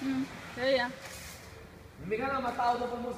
嗯可以啊。你没看到吗？刀都分不出